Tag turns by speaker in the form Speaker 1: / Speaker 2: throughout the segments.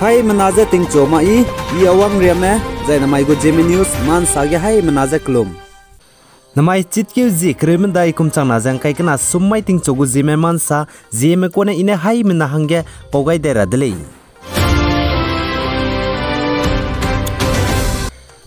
Speaker 1: हाय मनाजे तिंग चोमा ई ई अवांग रे में जाय नमाई गो जेमी न्यूज़ मान सागे हाय मनाजे क्लुम namai chitke ji kremen dai kum chang na jang kai kana summai ting chogu ji me man sa ji me kone ine hai me na hangge pogai dera delei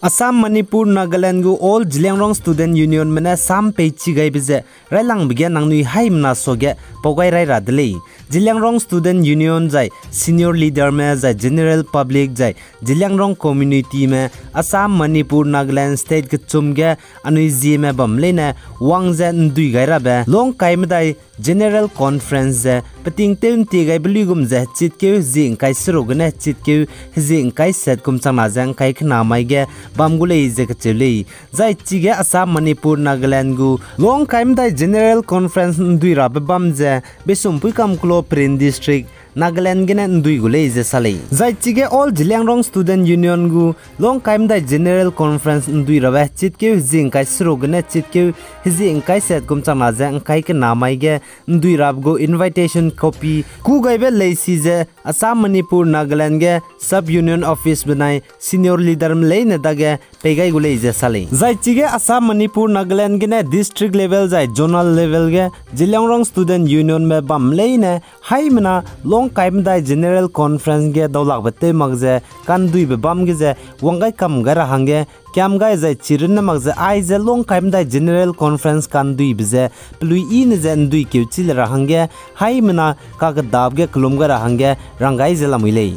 Speaker 1: Assam Manipur Nagaland gu all Jilangrong Student Union mena sam pe chi gai bize. Railang bigya nangnui haim na soge pogai rai radle Jilangrong Student Union jai senior leader me jai general public jai Jilangrong community me Assam Manipur Nagaland state ge chumge anui ji me bamle na wangzen dui gai ra ba long kai me dai general conference je pating tem ti gai bli gum je chit ke jing kai sro gna chit ke jing kai set kum chang na jang kai khna mai ge bam bamgule je ka chele zai chige asam manipur nagaland gu long kaim dai general conference dui ra bam je besum pui kam klo print district Nagaland gena ndui gule ije salei zai chige all Jilangrong student union gu long time da general conference ndui rawa chitke jing kai sro gna chitke hiji kai set kum chama ja kai ke namai ge ndui rab go invitation copy ku gai be lei si je assam manipur nagaland ge sub union office banai senior leader m lei na da ge pegai gule ije salei zai chige assam manipur nagaland gena district level zai zonal level ge Jilangrong student union me bam lei ne hai mana long long kaim dai general conference ge dolak bate magze kan dui be bam ge je wangai kam gara hange kyam gai je chirin magze ai je long kaim dai general conference kan dui be je plui in je dui ke chil ra rahange hai mina ka ga dab ge klum ga rahange rangai je lamilei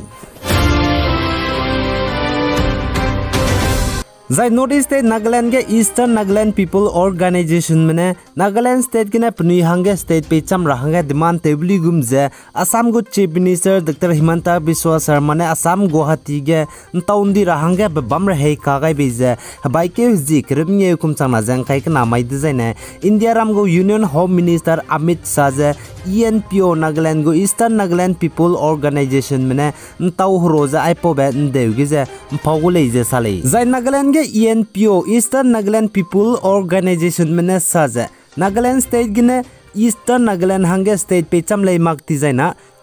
Speaker 1: जै north state Nagaland के eastern Nagaland people organisation में Nagaland state के पुनिहांगे state पे चम रहांगे demand टेबली गुम जे Assam good chief minister doctor Himanta Biswa Sarma ने असम गुवाहाटी के तौंदी रहांगे बम रहे कागाय बेजे बाई के जी क्रिमिये कुम चंगा जें खाइ इंडिया राम गो union home minister Amit Shah जे ईएनपीओ नागालैंड गो ईस्टर्न नागालैंड पीपल ऑर्गेनाइजेशन में तौ रोजा आइपो बे देवगी जे फौगुले जे साले जाय Nagaland ge ENPO Eastern Nagaland People Organization mene saze. Nagaland state gine Eastern Nagaland hange state pe chamlei mak ti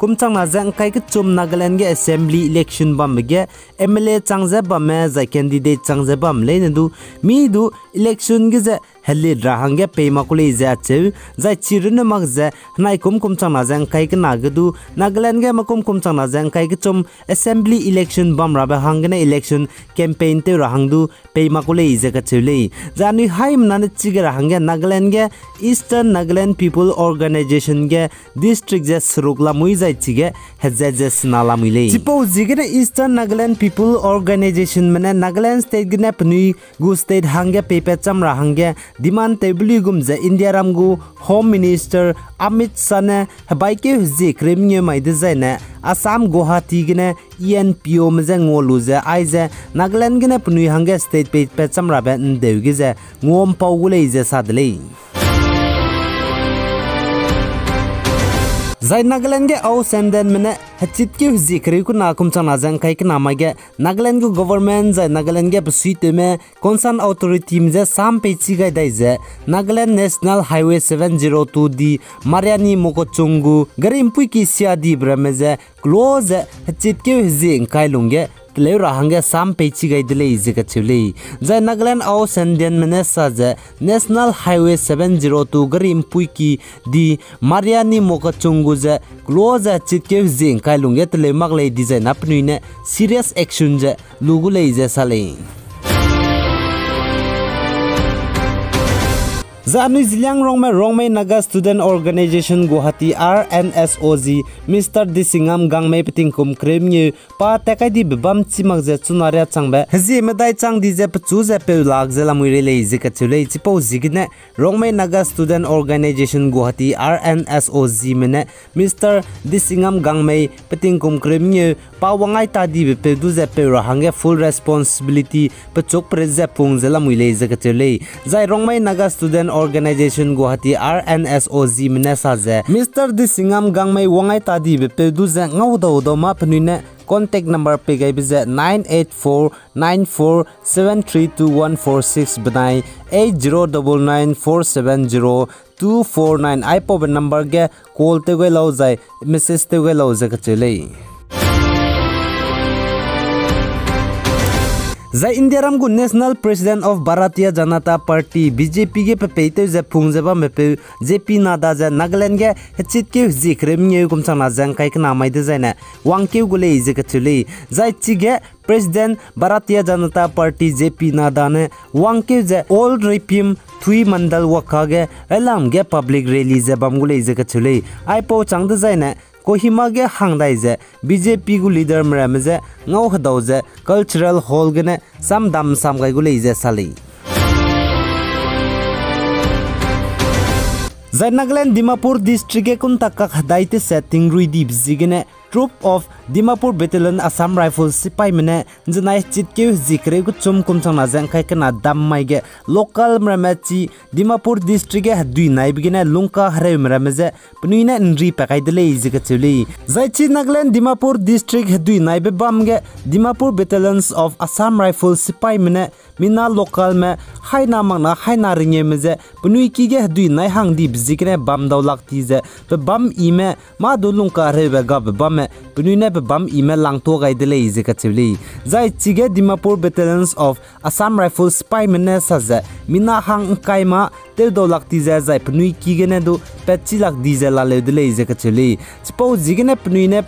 Speaker 1: zaina kumchang na jang kai ke chum Nagaland ge assembly election bam ge MLA changje bam me za candidate changje bam le du mi du election ge za heli rahange pe makule za che za chirun mak za nai kum kum chang na jang kai ke na ge du Nagaland ge makum kum chang na jang kai ke chum assembly election bam ra ba hang ne election campaign te rahang du pe makule za ka chule za ni haim na ne chi ge Nagaland ge Eastern Nagaland People Organization ge district je srukla mui za chige hezze snala mile chipo jigene Eastern Nagaland People Organization mane Nagaland state gne pnui gu state hange pepe chamra hange demand tebli gumze India ramgu Home Minister Amit Sane habaike hzi kremnye maide zaine Assam Guwahati gine ENPO mze ngolu ze aize Nagaland gine pnui hange state pepe chamra be ndewgi ze ngom pawgule ze sadlei zai nagaland ge au senden mene hachit ki zikri ku na kum nakum jang kai ke nama ge Nagaland gu government zai Nagaland ge psuite me concern authority mze sam pe chi gai dai je Nagaland National Highway 702 di Mariani Mokochungu garim pui ki sia di brameze close hachit ke zi kai lungge kleu ra sam pechi gai dile izi ka chule zai nagaland au sendian mene sa je national highway 702 gari impui ki di mariani moka chungu je close chit ke jing kai lungge tle mag le design apnui ne serious action je lugu le je sale. Zanu Ziliang Rongme Rongme Naga Student Organization Guwahati RNSOG Mr. Disingam Gangme Peting Kum Krem Nyu Pa Tekai Di Bibam Chimak Ze Chunaria Changbe Hazi Medai Chang Di Ze Pachu Ze Pe Lag Ze La Muire Le Zika Chule Chipo Zigine Rongme Naga Student Organization Guwahati RNSOG Mene Mr. Disingam Gangme Peting Kum Krem Nyu Pa Wangai Ta Di Be Du Ze Pe Hange Full Responsibility Pachok Pre Ze Pung Ze La Muire Zika Chule Zai Rongme Naga Student Organization Guwahati RNSOZ minesa ze Mr. Disingam gangmai wangai tadi bepe du ze ngau do do ma pnune contact number pe gai bize 984947324146 banai 8099470249 ipo number ge call te goi lau jai message te goi lau je ka chele जै इंडियाराम को national president of Bharatiya Janata party BJP के पेपे तो जे फूजेब मेपे JP नादा जे नागालैंड के हेचित के जिख्रेम गुम सामना जे कई नामा दे जाए वांगके गुले इजे कचुले जै चिगे प्रेसिडेंट भारतीय जनता पार्टी जेपी नादा ने वांगके जे ऑल रिपीम थुई मंडल वखा गे एलाम गे पब्लिक रैली जे बमगुले इजे कचुले आई पो चांग दे কহিমাগে হাংদাই যে বিজেপি গু লিডার মেরামে যে নৌ হদৌ যে কালচারাল হল গনে সাম দাম সামগাই গুলি যে সালি জয়নাগল্যান্ড ডিমাপুর ডিস্ট্রিক্টে কোন টাকা সেটিং রুই জিগনে troop of Dimapur battalion Assam rifles सिपाहि मोने जोनाय चिटकेउ जिख्रेगु चुम कुमसंनाजे ओंखायखोना दाम माइगे लकल मेरामेचि दिमापुर डिस्ट्रिक्टे दुइ नायबिगेने लुंका हराय मेरामेजे पनुइने नरि पेखाइदले इजिगे चुलि जायचि नागलेन दिमापुर डिस्ट्रिक्ट दुइ नायबे बामगे Dimapur battalions of Assam rifles सिपाहि मोने mina local me hai na mang na hai na ringe me je pnui ki ge hadui nai hang di bzikne bam daw lak ti je be bam i me ma do lungka hare be ga bam pnui ne be bam email lang to gai dele ize ka chili zai chige dimapur battalions of assam rifles spy mene sa za mina hang kai ma te do lak ti za zai pnui ki ne do pechi lak di za la le dele ize ka chili chipo jige ne pnui ne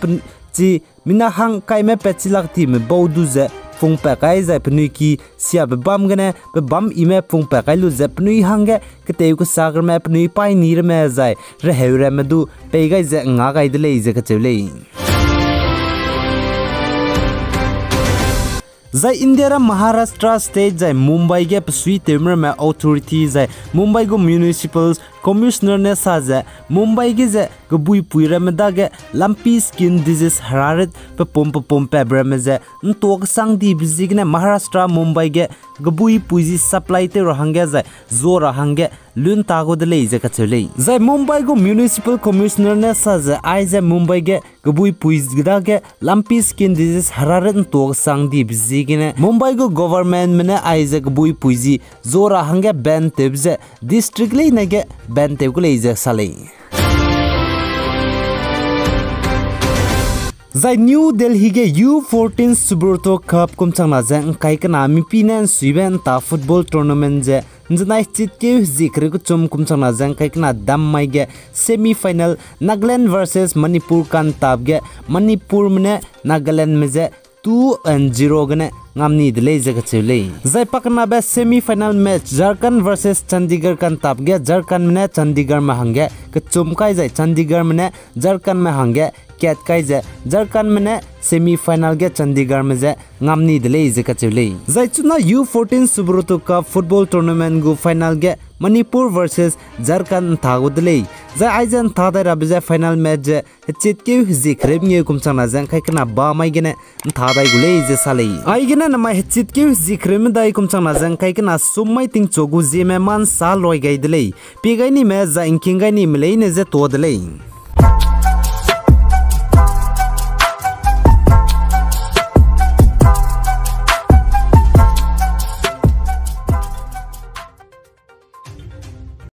Speaker 1: chi mina hang kai me lak ti me bo du za phung pa kai zai pnui ki sia bam gane bam i me phung pa kai lu za pnui hange ke te ku sagar me pnui pai ni re me zai re he re me du pe gai za nga gai de le ze ka chele zai india ra maharashtra state zai mumbai ge psui temra ma authority zai mumbai go commissioner ne sa ze mumbai gi ze ge bui pui ra me da ge lampi skin disease hararit pe pom pe pom pe bra me ze n to ge sang di bi zig ne maharashtra mumbai ge ge bui pui ji supply te ro hangge ze zo ra hangge lun ta go de le ze ka chule ze mumbai go municipal commissioner ne sa ze ai ze mumbai ge ge bui pui zig da ge lampi skin disease hararit n to ge sang di bi zig ne mumbai go government me ne ai ze ge bui pui ji zo ra hangge ban te bi ze district le ne ge ban tebze district le nage ban teb ko leije sale zai new delhi ge u14 subrto cup kum changna jang kai kana mi pinan suiben ta football tournament je njnai chit ke zikre ko chum kum changna jang kai kana dam mai ge semi final nagaland versus manipur kan tab ge manipur mne nagaland me je 2 and 0 gane ngamni dile jaga chule zai pakna ba semi final match Jharkhand versus Chandigarh kan tap ge Jharkhand mne Chandigarh ma hangge ke chumkai jai Chandigarh mne Jharkhand ma hangge कैट काइजे जरकन मने semifinal के चंडीगढ़ में जे ngamni dele je ka chule zai chuna u14 subroto cup football tournament gu final ge manipur versus jharkhand thago dele Zai aizen thadayra bize final match chetke zikhrem nge kumchana zang khai kana ba mai gene thadai gule je salei. Ai gene na mai chetke zikhrem dai kumchana zang khai kana ting chogu je man sa loi gai dilei. Pigai ni me za inkingai ni milei ne